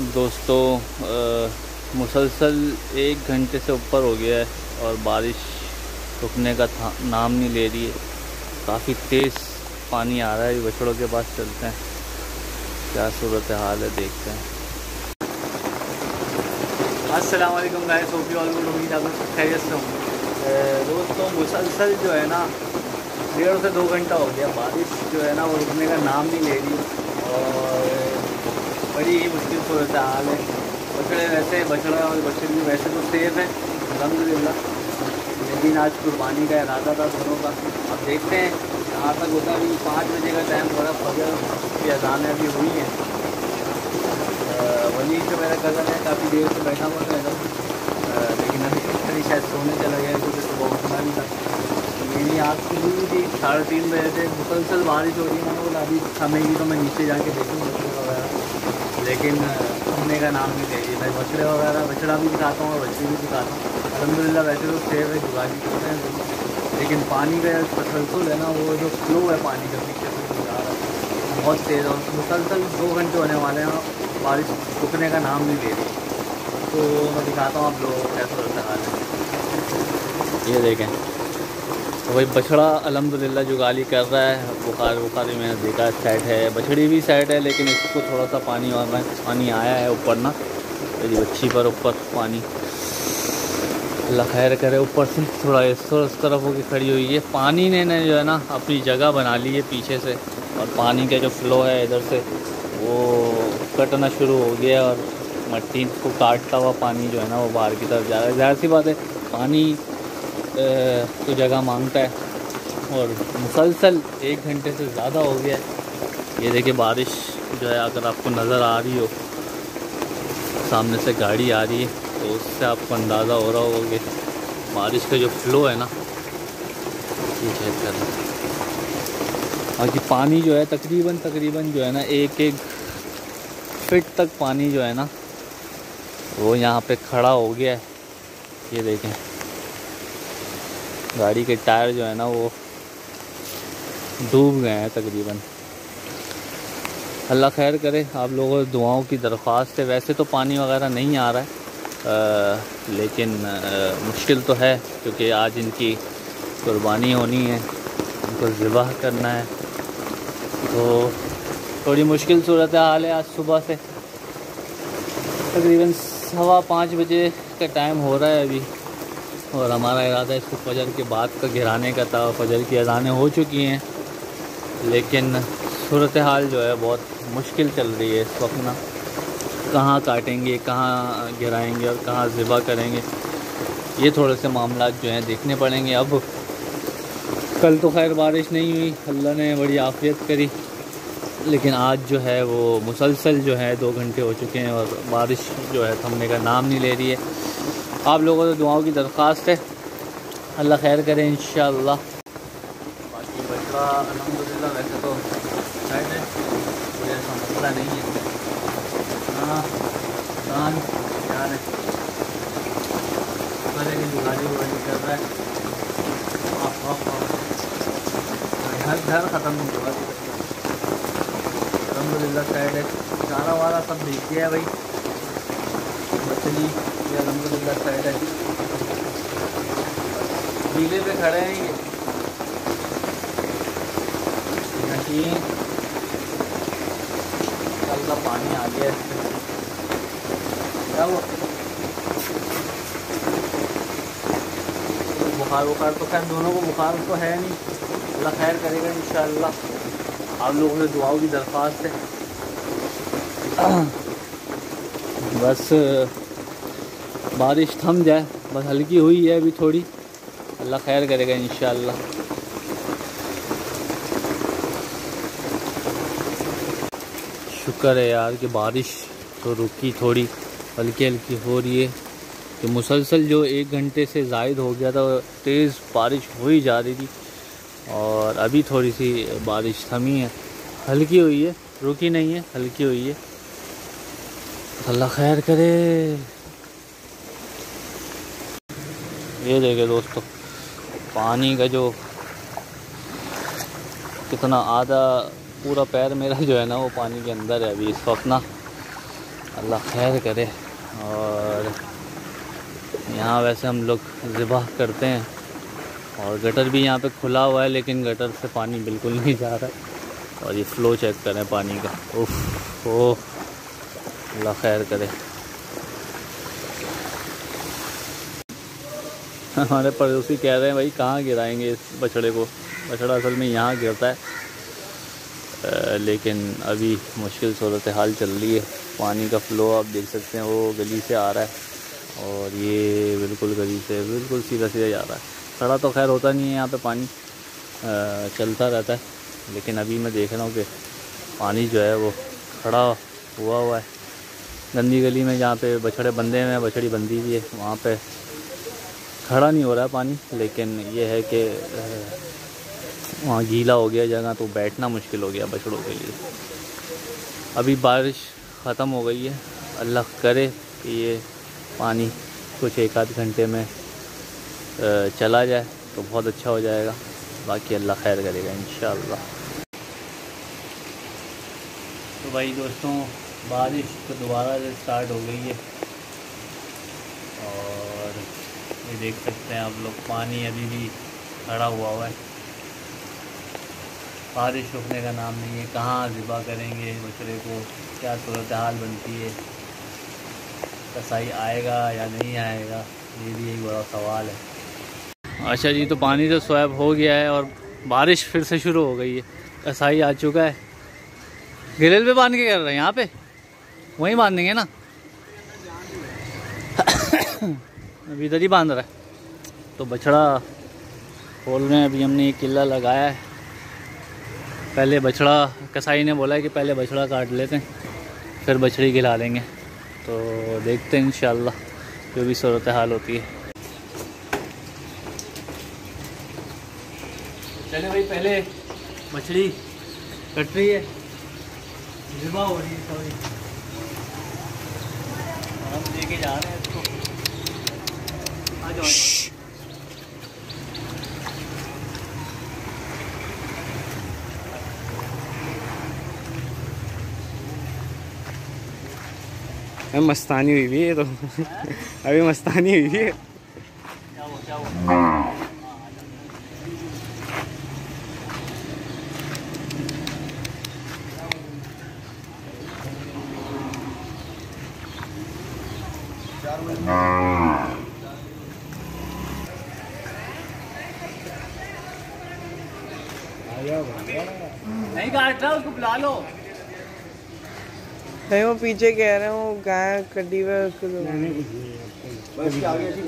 दोस्तों मुसलसल एक घंटे से ऊपर हो गया है और बारिश रुकने का नाम नहीं ले रही है। काफ़ी तेज़ पानी आ रहा है बछड़ों के पास चलते हैं। क्या सूरत हाल है, देखते हैं। अस्सलाम वालेकुम गाय सोफी वाल उम्मीद आप खैरियत से दोस्तों, मुसलसल जो है ना, डेढ़ से दो घंटा हो गया बारिश जो है ना, वो रुकने का नाम नहीं ले रही और बड़ी ही मुश्किल सूरत हाल है। बछड़े वैसे बछड़ा और बछड़े भी वैसे तो सेफ़ है अलहमदिल्ला लेकिन आज कुर्बानी का इरादा था दोनों का। अब देखते हैं कहाँ तक होता है अभी पाँच बजे का टाइम थोड़ा फजर की अजान अभी हुई है। वली से मेरा कज़न है, काफ़ी देर से बैठा हुआ था लेकिन अभी अभी शायद सोने चला गया क्योंकि सुबह उठना भी था। मेरी आँख खुली थी, साढ़े तीन बजे से। मुसलसल बारिश हो रही है, मैंने बोला, अभी थमेगी तो मैं नीचे जाके देखूँगा। लेकिन घूमने का नाम नहीं चाहिए मैं बछड़े वगैरह, बछड़ा भी दिखाता हूँ और बच्चे भी दिखाता हूँ। अलहमदिल्ला वैसे तो सेव है, जुगाड़ी करते हैं। लेकिन पानी का तसलसल है ना, वो जो फ्लो है पानी का, पीछे से है, बहुत तेज़ और मुसलसल दो घंटे होने वाले हैं, बारिश रुकने का नाम नहीं ले रही तो मैं दिखाता हूँ आप लोगों कैसा हाल है। ये देखें। तो भाई बछड़ा अलहमदिल्ला जो गाली कर रहा है, बुखार बुखार भी मैंने देखा, सेट है, बछड़ी भी सेट है, लेकिन इसको थोड़ा सा पानी और पानी आया है ऊपर ना, मेरी बच्ची पर ऊपर पानी। अल्लाह खैर करे, ऊपर से थोड़ा इस इस तरफ़ होकर खड़ी हुई है। पानी ने, ना जो है ना, अपनी जगह बना ली है पीछे से, और पानी का जो फ्लो है इधर से, वो कटना शुरू हो गया और मट्टी को काटता हुआ पानी जो है ना, वो बाहर की तरफ़ जा रहा है। ज़ाहिर सी बात है, पानी तो जगह माँगता है। और मुसलसल एक घंटे से ज़्यादा हो गया है। ये देखिए बारिश जो है, अगर आपको नज़र आ रही हो, सामने से गाड़ी आ रही है तो उससे आपको अंदाज़ा हो रहा होगा कि बारिश का जो फ्लो है ना, ये चेक कर बाकी पानी जो है, तकरीबन तकरीबन जो है ना एक एक फिट तक पानी जो है ना, वो यहाँ पे खड़ा हो गया है। ये देखें। गाड़ी के टायर जो है ना वो डूब गए हैं तकरीबन। अल्लाह खैर करे आप लोगों दुआओं की दरख्वास्त है। वैसे तो पानी वगैरह नहीं आ रहा है आ, लेकिन आ, मुश्किल तो है क्योंकि आज इनकी कुर्बानी होनी है उनको ज़िबा करना है। तो थोड़ी मुश्किल सूरत हाल है आज सुबह से। तकरीबन सवा पाँच बजे का टाइम हो रहा है अभी। और हमारा इरादा इसको फजर के बाद का गिराने का था फजर की अजानें हो चुकी हैं। लेकिन सूरत हाल जो है बहुत मुश्किल चल रही है इस वक्त ना। कहाँ काटेंगे, कहाँ गिराएँगे और कहाँ ज़िबा करेंगे, ये थोड़े से मामला जो हैं देखने पड़ेंगे। अब कल तो खैर बारिश नहीं हुई, अल्लाह ने बड़ी आफियत करी, लेकिन आज जो है वो मुसलसल जो है दो घंटे हो चुके हैं और बारिश जो है थमने का नाम नहीं ले रही है। आप लोगों से दुआओं की दरख्वास्त है। अल्लाह खैर करे इन बाकी बछड़ा अलहमदिल्ला वैसे तो है कोई ऐसा मसला नहीं है। हाँ यार गाड़ी वाड़ी कर रहा है। घर घर ख़त्म नहीं हुआ अलहमदिल्ला साइड है चारा वारा सब देख गया है भाई। मछली। ये अलहमदिल्ला साइड है। नीले पे खड़े हैं ये। नहीं कल का पानी आ गया। क्या हुआ? बुखार बुखार तो खैर दोनों को बुखार तो है नहीं। अल्लाह खैर करेगा इन आप लोगों से दुआओं की दरख्वास्त है। बस बारिश थम जाए, बस हल्की हुई है अभी थोड़ी। अल्लाह खैर करेगा इन शुक्र है यार कि बारिश तो रुकी थोड़ी हल्की हल्की हो रही है। कि मुसलसल जो एक घंटे से जायद हो गया था, तेज़ बारिश हो ही जा रही थी। और अभी थोड़ी सी बारिश थमी है। हल्की हुई है, रुकी नहीं है, हल्की हुई है। अल्लाह खैर करे। ये देखे दोस्तों, पानी का जो कितना आधा पूरा पैर मेरा जो है ना, वो पानी के अंदर है अभी इस वक्त ना अल्लाह खैर करे। और यहाँ वैसे हम लोग ज़िबा करते हैं, और गटर भी यहाँ पे खुला हुआ है, लेकिन गटर से पानी बिल्कुल नहीं जा रहा और ये फ़्लो चेक करें पानी का। उफ ओह अल्लाह खैर करे। हमारे पड़ोसी कह रहे हैं भाई कहाँ गिराएँगे इस बछड़े को? बछड़ा असल में यहाँ गिरता है। आ, लेकिन अभी मुश्किल सूरत हाल चल रही है। पानी का फ़्लो आप देख सकते हैं वो गली से आ रहा है। और ये बिल्कुल गली से बिल्कुल सीधा सीधा जा रहा है। खड़ा तो खैर होता नहीं है यहाँ पे पानी। आ, चलता रहता है। लेकिन अभी मैं देख रहा हूँ कि पानी जो है वो खड़ा हुआ हुआ है। गंदी गली में जहाँ पे बछड़े बंधे हुए हैं बछड़ी बंदी हुई है वहाँ पे खड़ा नहीं हो रहा है पानी, लेकिन ये है कि वहाँ गीला हो गया जगह तो बैठना मुश्किल हो गया बछड़ों के लिए। अभी बारिश ख़त्म हो गई है। अल्लाह करे कि ये पानी कुछ एक आध घंटे में चला जाए तो बहुत अच्छा हो जाएगा। बाकी अल्लाह खैर करेगा इन तो भाई दोस्तों, बारिश तो दोबारा से स्टार्ट हो गई है और ये देख सकते हैं आप लोग। पानी अभी भी खड़ा हुआ हुआ है। बारिश रुकने का नाम नहीं है। कहाँ ज़िबा करेंगे बछड़े को? क्या सूरत हाल बनती है? कसाई आएगा या नहीं आएगा? ये भी एक बड़ा सवाल है। अच्छा जी तो पानी तो स्वैप हो गया है और बारिश फिर से शुरू हो गई है। कसाई आ चुका है। गिरल पे बाँध के कर रहे हैं यहाँ पे। वहीं बांधेंगे ना? अभी इधर ही बाँध रहा है। तो बछड़ा खोल रहे हैं, अभी हमने ये किला लगाया है। पहले बछड़ा, कसाई ने बोला है कि पहले बछड़ा काट लेते हैं, फिर बछड़ी खिला लेंगे तो देखते हैं इन जो भी सूरत हाल होती है। चले भाई, पहले मछली कट रही है। हो रही है हम लेके जा रहे हैं। जाओ मस्तानी हुई भी है तो अभी मस्तानी हुई है नहीं काट रहा उसको बुला लो नहीं वो पीछे कह रहे हैं वो गाय कटी हुई उसको तो। बस आगे ऐसी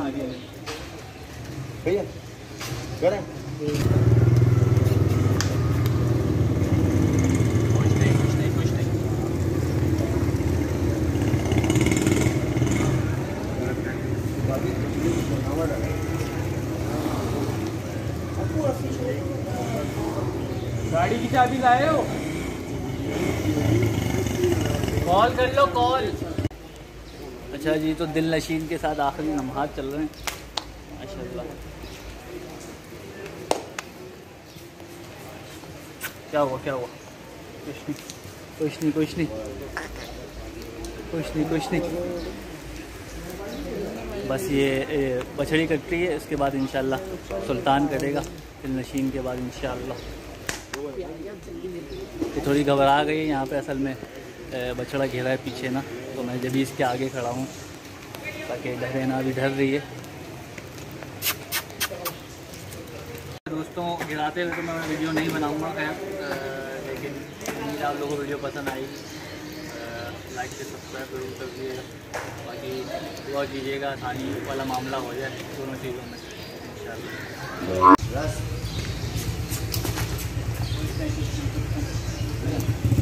आगे भैया करें गाड़ी की चाबी लाए हो कॉल कर लो कॉल अच्छा जी तो दिल नशीन के साथ आखिरी नमाज़ चल रहे हैं। माशा क्या हुआ क्या हुआ? कुछ नहीं कुछ नहीं कुछ नहीं। कुछ नहीं कुछ नहीं। बस ये बछड़ी कटती है, इसके बाद इंशाल्लाह सुल्तान करेगा दिल नशीन के बाद इंशाल्लाह। ये थोड़ी घबरा गई यहाँ पे असल में। बछड़ा घेरा है पीछे ना तो मैं जब भी इसके आगे खड़ा हूँ ताकि डरे ना अभी डर रही है। दोस्तों गिराते हुए तो मैं वीडियो नहीं बनाऊँगा खैर लेकिन मुझे आप लोगों को वीडियो पसंद आई। लाइक से सब्सक्राइब ज़रूर कर दीजिएगा बाकी दुआ कीजिएगा आसानी वाला मामला हो जाए दोनों चीज़ों में। इन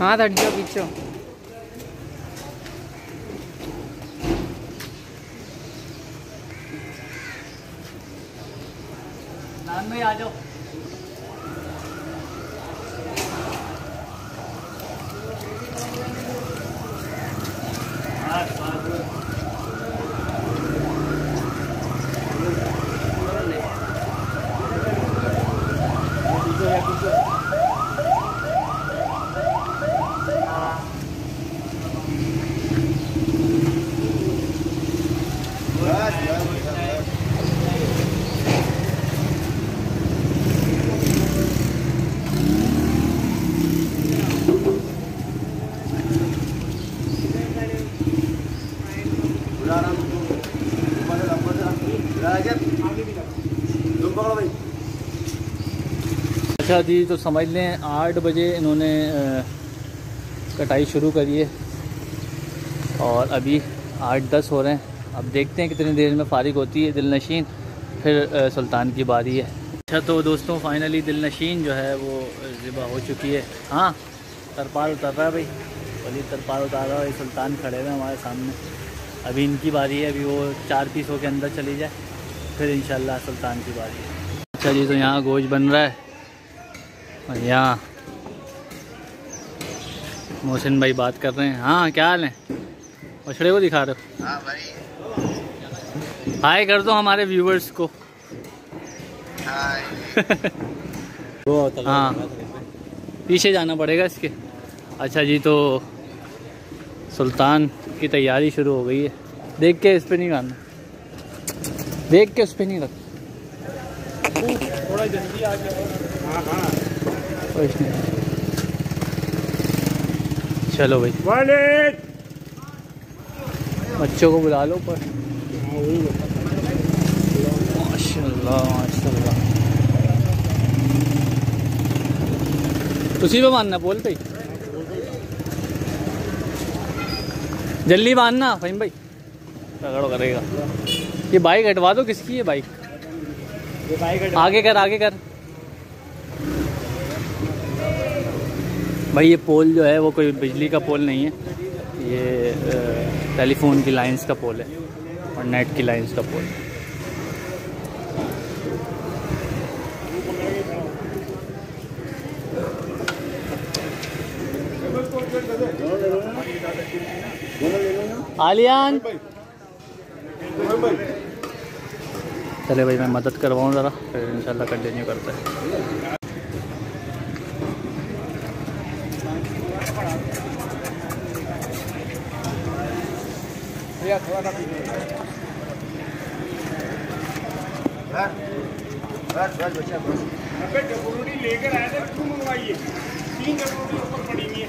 हाथ हट जाओ पीछे। में आ जाओ। अच्छा जी तो समझ लें, आठ बजे इन्होंने कटाई शुरू करी है। और अभी आठ दस हो रहे हैं। अब देखते हैं कितनी देर में फारिग होती है दिल नशीन फिर सुल्तान की बारी है। अच्छा तो दोस्तों फाइनली दिल नशीन जो है, वो ज़िबा हो चुकी है। हाँ तरपाल उतर रहा है भाई। वली तरपाल उतार रहा है सुल्तान खड़े हुए हमारे सामने। अभी इनकी बारी है, अभी वो चार पीसों के अंदर चली जाए, फिर इंशाल्लाह सुल्तान की बारी है। अच्छा जी तो यहाँ गोश्त बन रहा है। और यहाँ मोहसिन भाई बात कर रहे हैं। हाँ क्या हाल है? मछड़े को दिखा रहे हो? हाँ भाई। हाय कर दो हमारे व्यूवर्स को। हाँ। पीछे जाना पड़ेगा इसके। अच्छा जी तो सुल्तान की तैयारी शुरू हो गई है। देख के इस पर नहीं गाना। देख के उस पर नहीं रख। थोड़ा जल्दी आ जाओ हाँ हाँ। चलो भाई। वाले बच्चों को बुला लो पर। माशाल्लाह माशाल्लाह। उसी पे बांधना बोल भाई। जल्दी बांधना फहीम भाई। तगड़ो करेगा। ये बाइक हटवा दो किसकी है बाइक? आगे कर आगे कर। भाई, ये पोल जो है, वो कोई बिजली का पोल नहीं है। ये टेलीफोन की लाइंस का पोल है और नेट की लाइंस का पोल। है आलियान। चले भाई, मैं मदद करवाऊँ ज़रा, फिर इंशाल्लाह कंटिन्यू करते हैं। भैया थोड़ा सा बस बस बच्चा बस अबे डबरूडी लेकर आए थे क्यों मंगवाइए? तीन डबरूडी ऊपर पड़ी हुई है।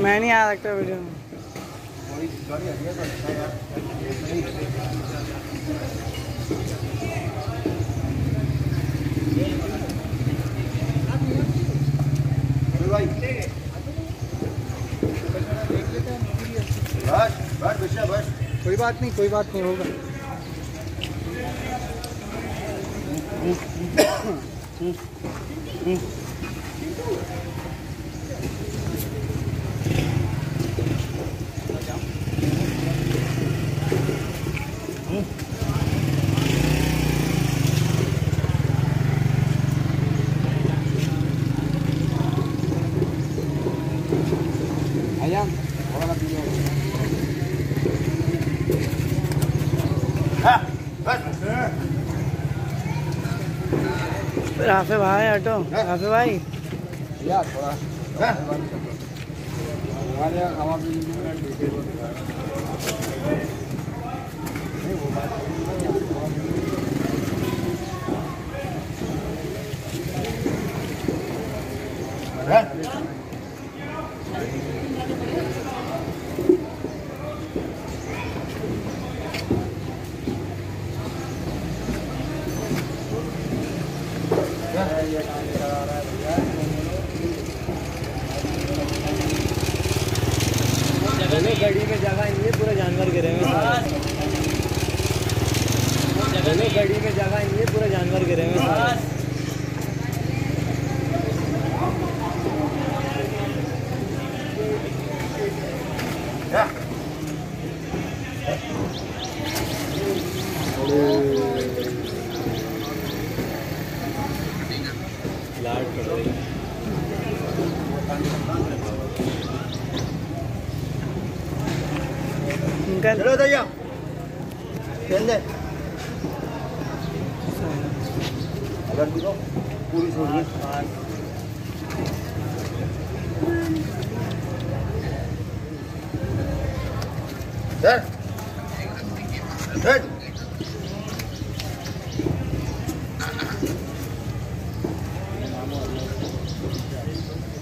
मैं नहीं आ सकता वीडियो में बस बस बच्चा बस कोई बात नहीं कोई बात नहीं होगा आया थोड़ा सा पीछे बस राफे भाई ऑटो। राफे भाई। या थोड़ा हमारे हमारे भैया कहाँ लेकर आ रहा है भैया चलो गड़ी में जगह नहीं है पूरा जानवर गिरे हुए सारे। में जगह नहीं है पूरा जानवर गिरे हुए। लाइट पड़ रही है अंकल। चलो भैया खेल दे अगर दिखो पूरी छोड़ दी सर सर।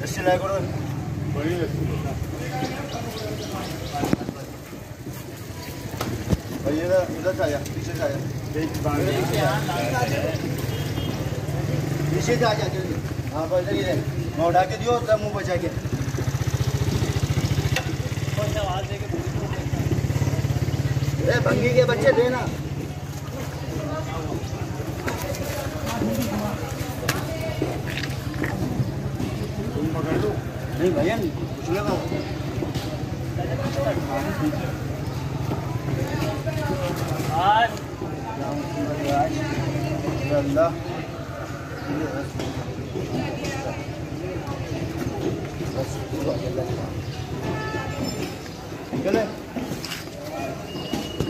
रस्सी लाए करो भाई इधर इधर से आया पीछे से आया पीछे से आ जा जल्दी हाँ बस इधर मैं उठा के दियो तब मुँह बचा के ए भंगी के बच्चे देना नहीं भैया कुछ लगा अल्लाह। चले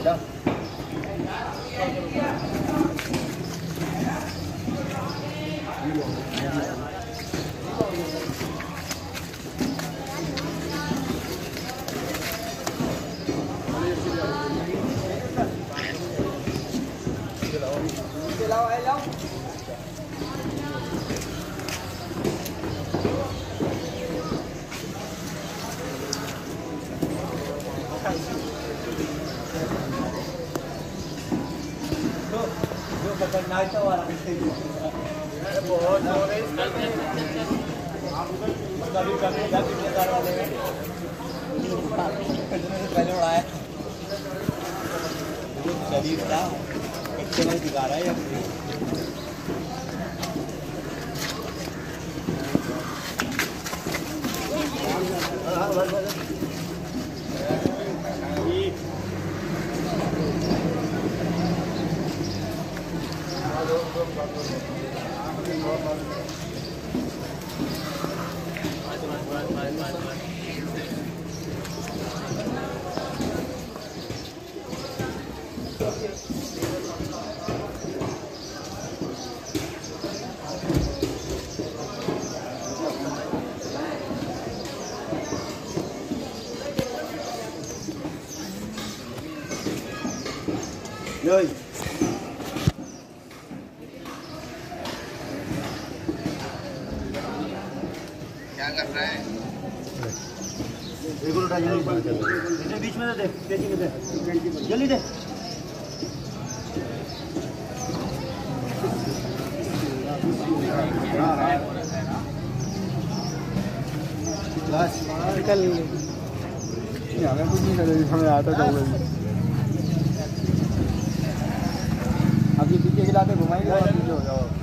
जा पहले उड़ाया शरीर था। में दिखा रहा है अब हाँ बस बस Rồi. क्या कर रहा है? जल्दी बीच में दे पेटी में दे जल्दी दे बस निकल हमें कुछ नहीं कर करेगी हमें आता था अभी पीछे खिलाते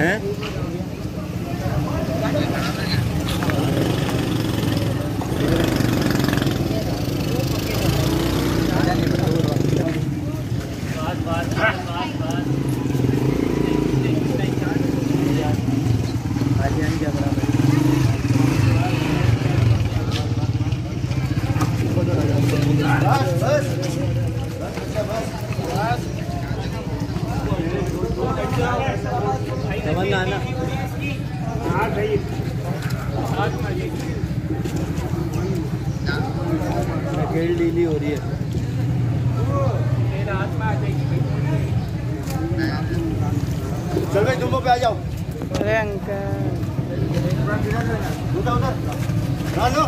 嗯 खेल ढीली हो रही है। चल भाई तुम पे आ जाओ। अरे अंकल उधर उधर। रानो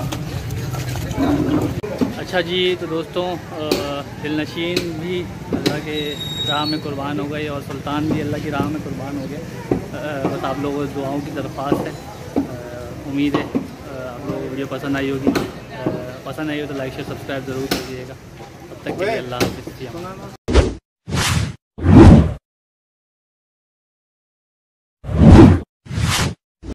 अच्छा जी तो दोस्तों दिल नशीन भी अल्लाह के राह में कुर्बान हो गए और सुल्तान भी अल्लाह की राह में कुर्बान हो गए। बस आप लोगों को दुआओं की दरख्वास्त है। उम्मीद है आप लोगों को वीडियो पसंद आई होगी। पसंद आई हो तो लाइक शेयर सब्सक्राइब ज़रूर कर दीजिएगा तब तक के लिए अल्लाह हाफिज़।